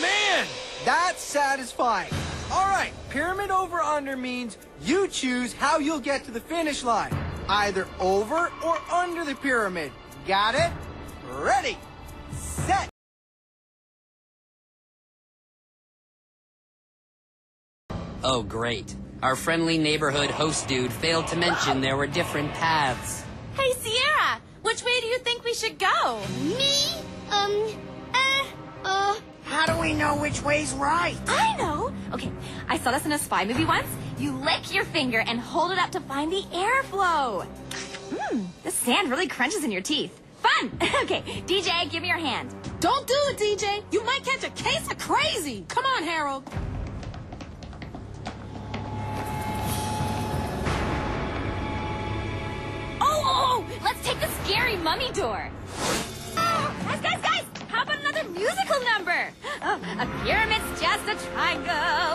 man! That's satisfying. All right, pyramid over under means you choose how you'll get to the finish line. Either over or under the pyramid. Got it? Ready, set. Oh, great. Our friendly neighborhood host dude failed to mention there were different paths. Hey, Sierra, which way do you think we should go? Me? We know which way's right? I know. Okay, I saw this in a spy movie once. You lick your finger and hold it up to find the airflow. Mmm, the sand really crunches in your teeth. Fun! okay, DJ, give me your hand. Don't do it, DJ. You might catch a case of crazy. Come on, Harold. Oh, oh, oh, let's take the scary mummy door. A pyramid's just a triangle.